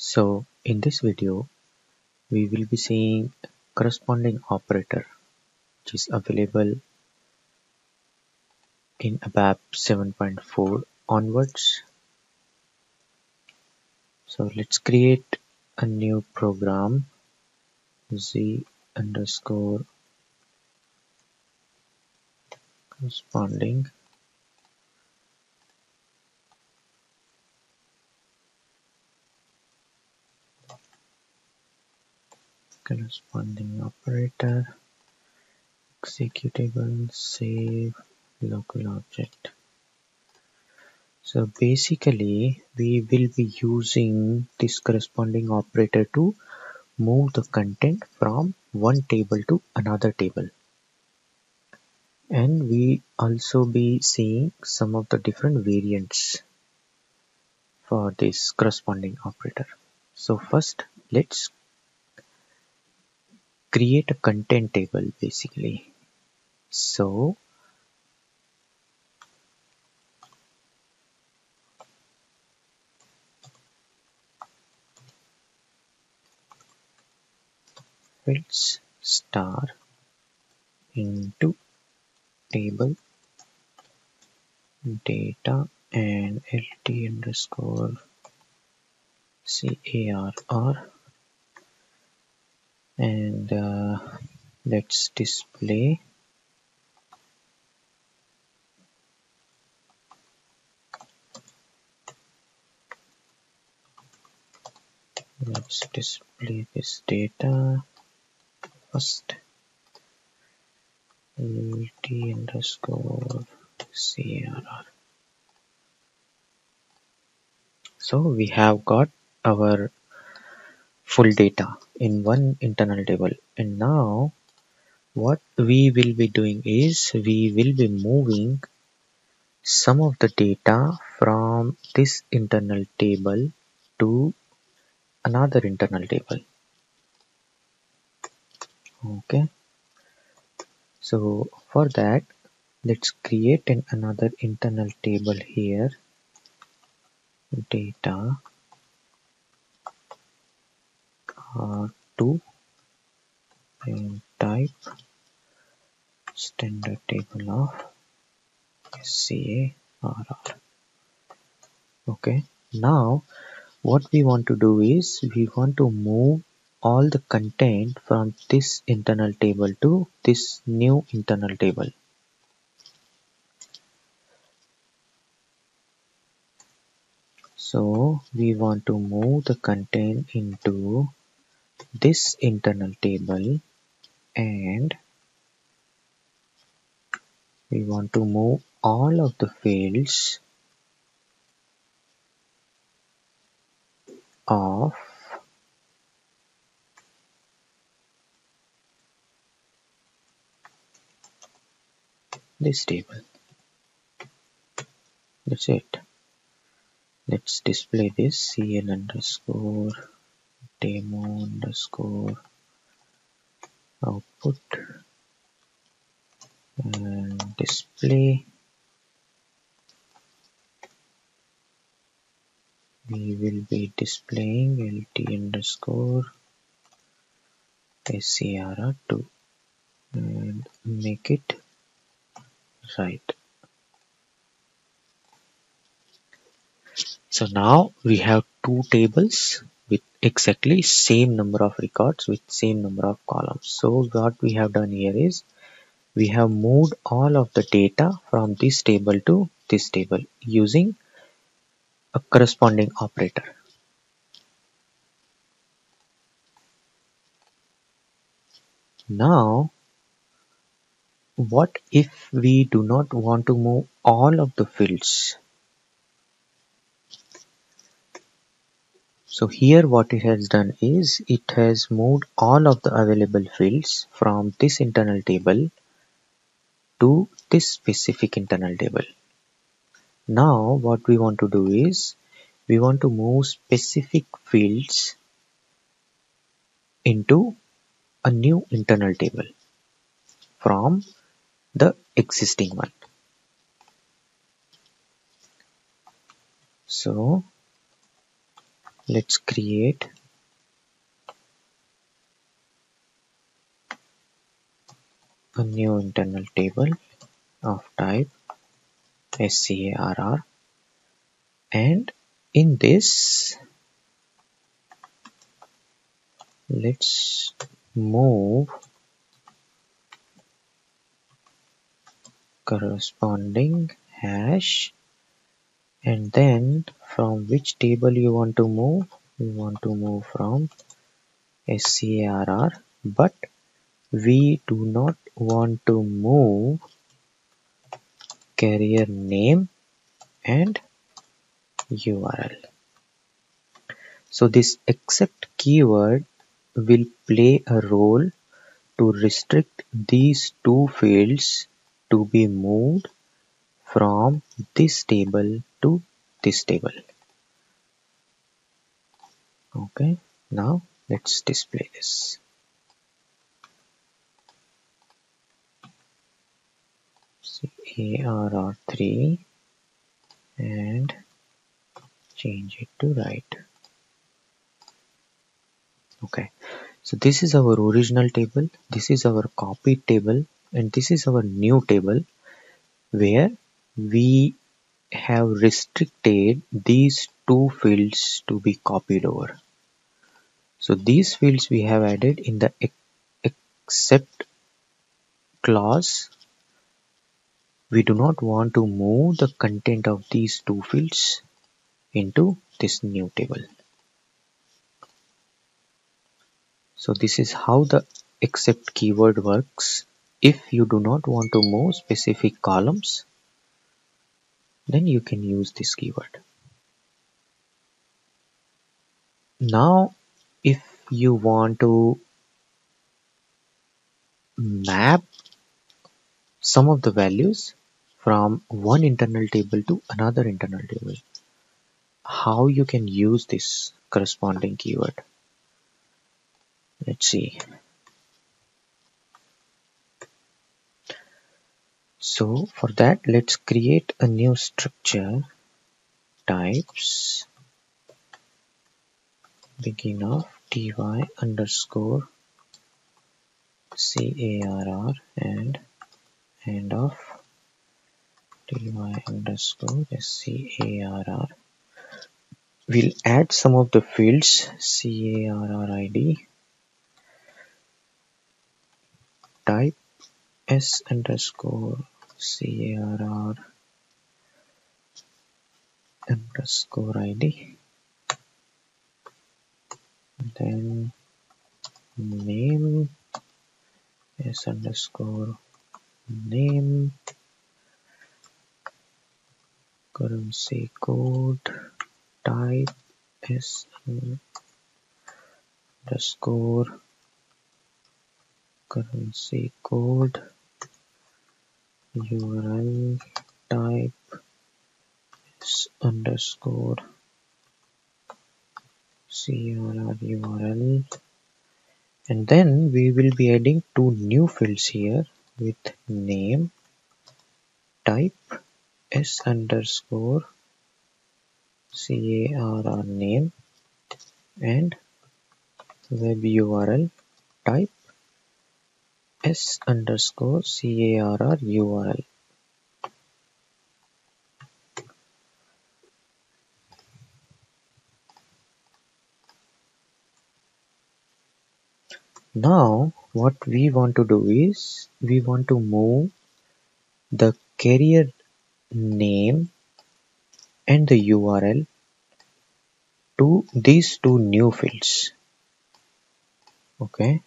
So in this video we will be seeing corresponding operator which is available in ABAP 7.4 onwards. So let's create a new program z underscore corresponding corresponding operator. Executable. Save. Local object. So basically we will be using this corresponding operator to move the content from one table to another table. And we also be seeing some of the different variants for this corresponding operator. So first let's create a content table basically. So fields star into table data and lt underscore carr and uh, let's display. Let's display this data first. Lt underscore carr so we have got our full data in one internal table. And now what we will be doing is we will be moving some of the data from this internal table to another internal table. Okay. So for that let's create an another internal table here. Data R2 and type standard table of SCARR. Okay, now what we want to do is we want to move all the content from this internal table to this new internal table. So we want to move the content into this internal table and we want to move all of the fields of this table. That's it. Let's display this cl underscore demo underscore output. And display. We will be displaying lt underscore scarr2 and make it right. So now we have two tables exactly same number of records with same number of columns. So what we have done here is we have moved all of the data from this table to this table using a corresponding operator. Now, what if we do not want to move all of the fields So here what it has done is it has moved all of the available fields from this internal table to this specific internal table. Now what we want to do is we want to move specific fields into a new internal table from the existing one. So let's create. A new internal table of type SCARR and in this let's move corresponding hash and then from which table you want to move you want to move from SCARR but we do not want to move carrier name and URL. So this except keyword will play a role to restrict these two fields to be moved from this table to this table. Okay, now let's display this. See, ARR3 and change it to right okay so this is our original table this is our copied table and this is our new table where we have restricted these two fields to be copied over so these fields we have added in the except clause we do not want to move the content of these two fields into this new table. So this is how the except keyword works. If you do not want to move specific columns, then you can use this keyword. Now, if you want to map some of the values from one internal table to another internal table how you can use this corresponding keyword? Let's see. So for that let's create a new structure types begin of ty underscore carr and end of ty underscore carr We'll add some of the fields carr id type s underscore carr underscore id then name is underscore name currency code type is underscore currency code url type is underscore carr url and then we will be adding two new fields here with name type s underscore carr name and web url type s underscore carr url now what we want to do is we want to move the carrier name and the URL to these two new fields. Okay.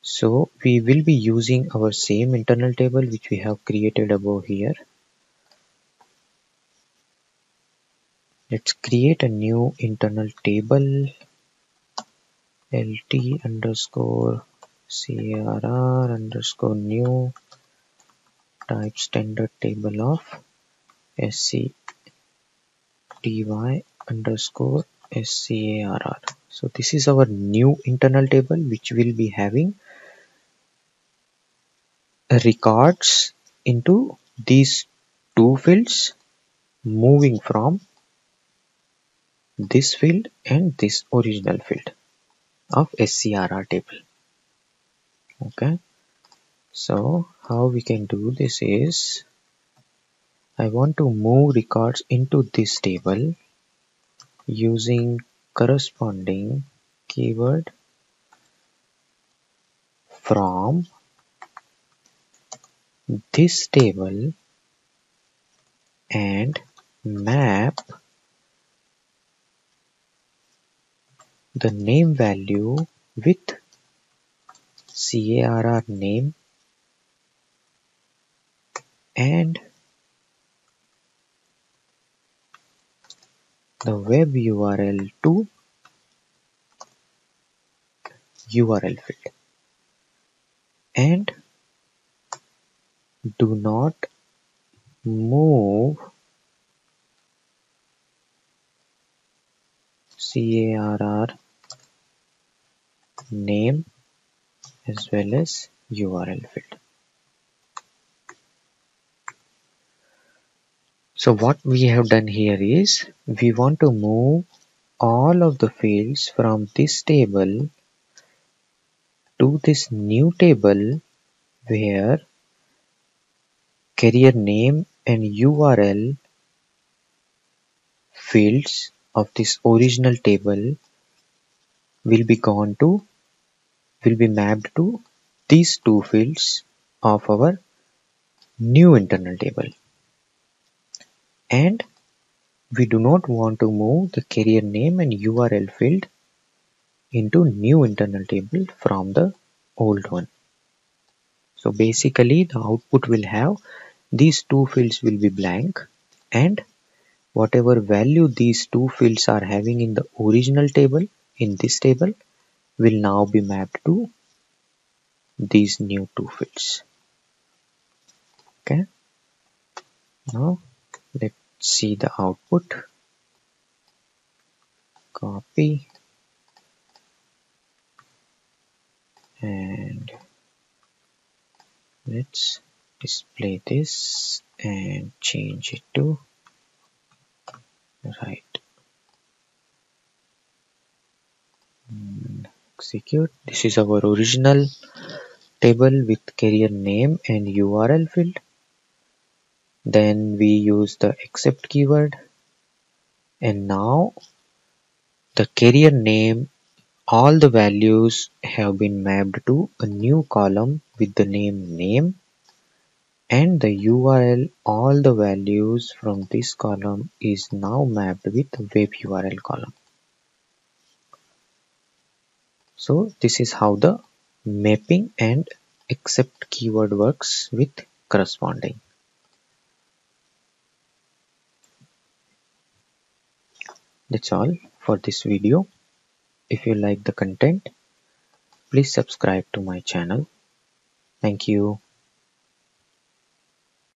So we will be using our same internal table which we have created above here. Let's create a new internal table lt underscore carr underscore new type standard table of sc ty underscore scarr so this is our new internal table which will be having records into these two fields moving from this field and this original field of SCARR table. Okay. So how we can do this is I want to move records into this table using corresponding keyword from this table and map the name value with CARR name and the web URL to URL field. And do not move CARR name as well as URL field. So what we have done here is we want to move all of the fields from this table to this new table where carrier name and URL fields of this original table will be gone to will be mapped to these two fields of our new internal table and we do not want to move the carrier name and URL field into new internal table from the old one. So basically the output will have these two fields will be blank and whatever value these two fields are having in the original table in this table will now be mapped to these new two fields. Okay. Now let's see the output. Copy and let's display this and change it to right and execute. This is our original table with carrier name and URL field. Then we use the except keyword. And now the carrier name all the values have been mapped to a new column with the name name and the URL all the values from this column is now mapped with web URL column. So this is how the mapping and except keyword works with corresponding. That's all for this video. If you like the content, please subscribe to my channel. Thank you.